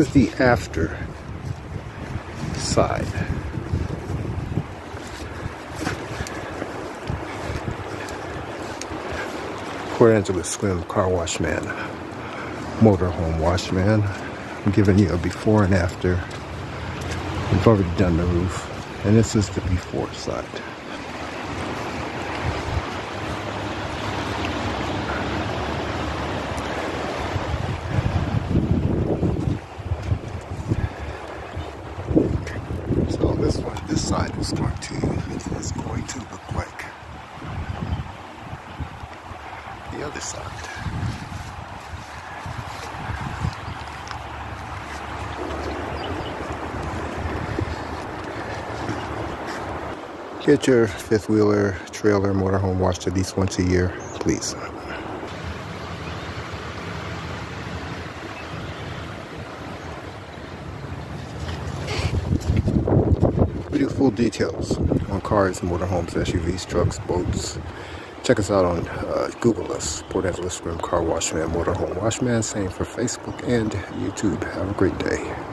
is the after side. Port Angeles Sequim Car Wash Man, Motorhome Wash Man. I'm giving you a before and after. We've already done the roof, and this is the before side. This side is going to is going to look like the other side. Get your fifth wheeler, trailer, motorhome washed at least once a year, please. Do full details on cars, motorhomes, SUVs, trucks, boats. Check us out on uh, Google us, Port Angeles Sequim Car Washman, Motorhome Washman. Same for Facebook and YouTube. Have a great day.